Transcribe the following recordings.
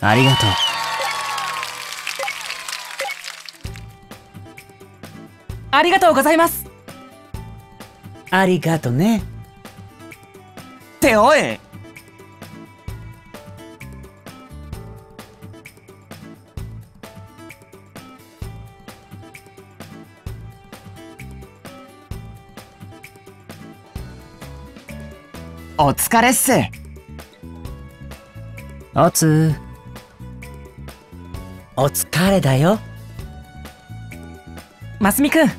ありがとう。ありがとうございますありがとね。っておいお疲れっすおつお疲れだよ。ますみくん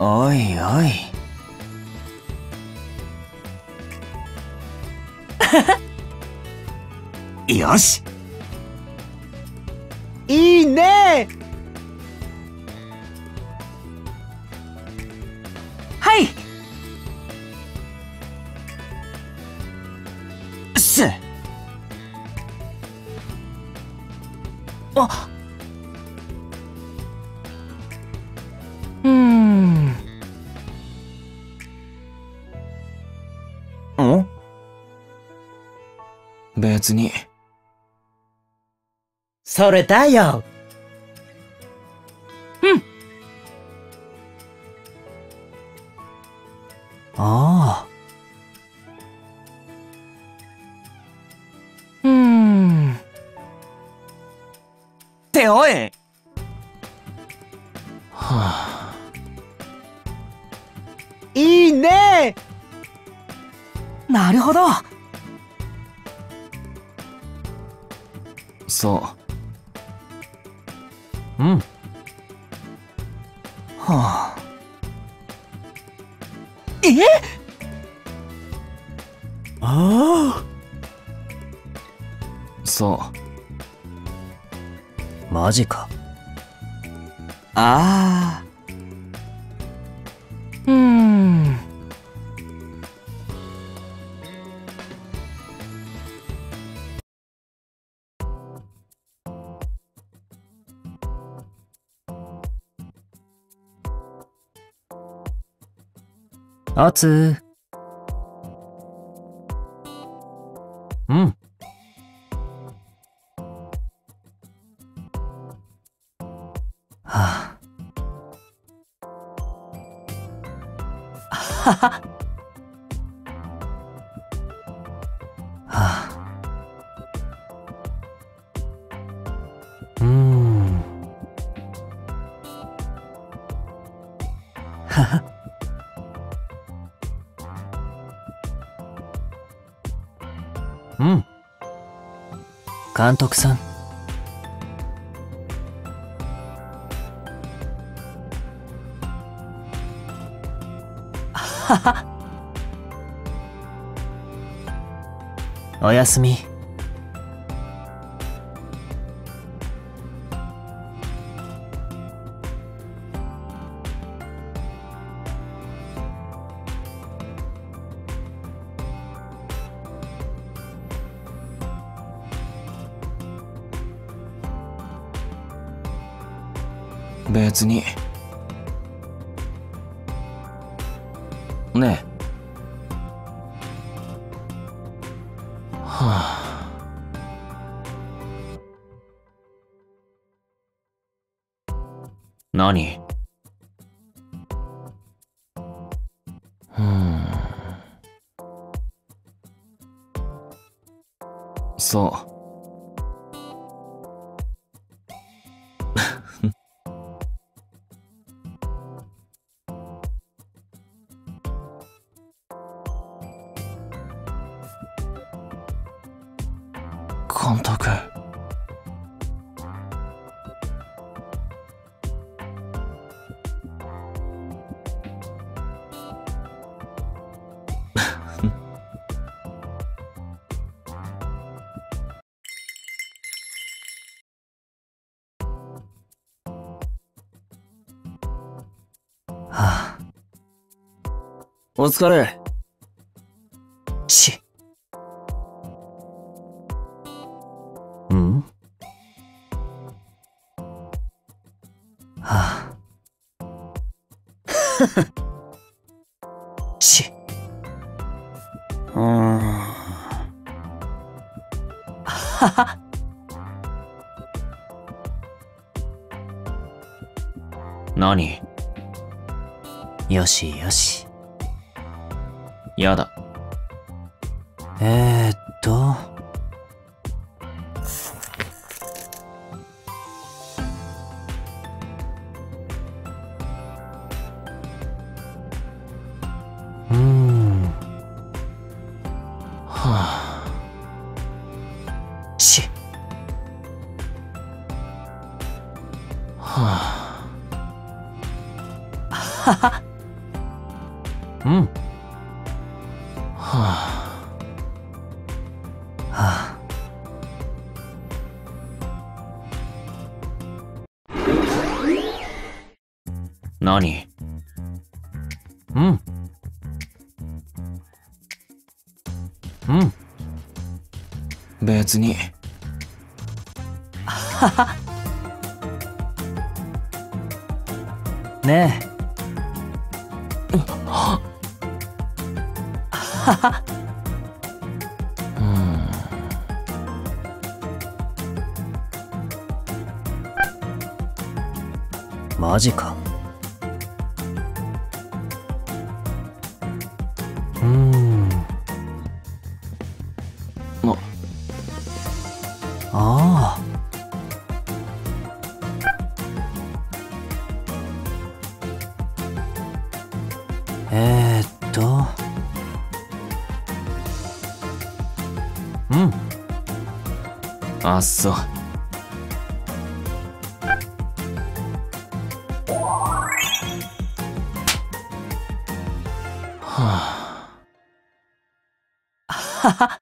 おいおい。よし別に。それだよ。うん。ああ。うーんっておいいいねなるほどそう。うん。はあ。え？ああ。そマジか。ああ。おつうん。はあ。はは。はうん。監督さん。はは。おやすみ。別に。ねえ。はあ。何？うん。そう。監督。はあ。お疲れ。んはあ。ち。うん。何？よしよし。やだ。えー、っと。うーん。はあ。し。はあ。はは。うん。はあ。はあ。何うん。うん。別に。はは。ねえ。はは。うん。マジか。えー、っと。うん。あっそ。はあ。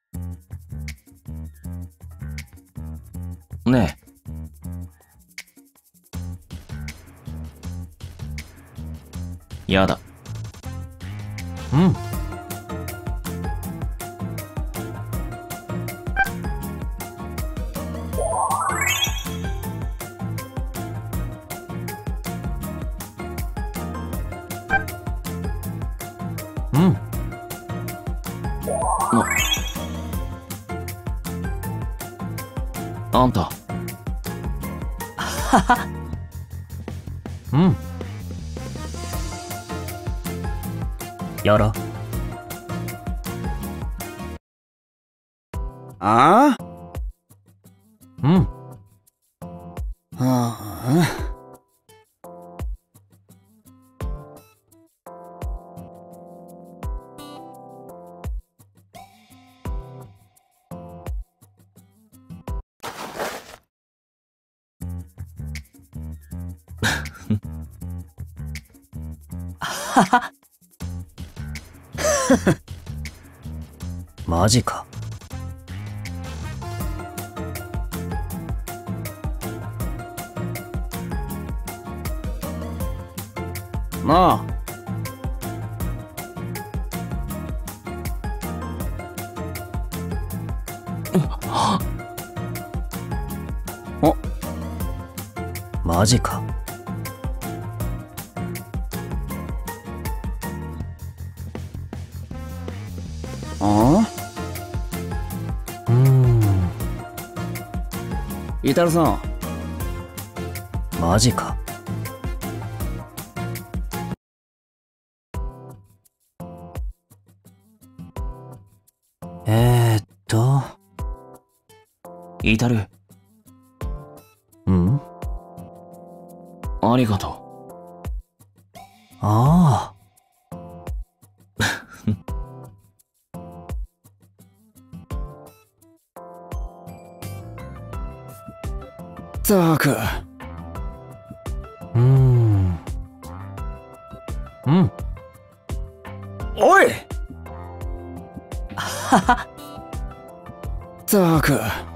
ねえ。やだ。うん。うん。あ、あんた。うん。やろ。あうん。ああはは。マジか。なあマジか。あうーん。イタルさんマジか。えー、っと。イタル、うん？ありがとあったくあ。うーん。うん。おいはは。ったく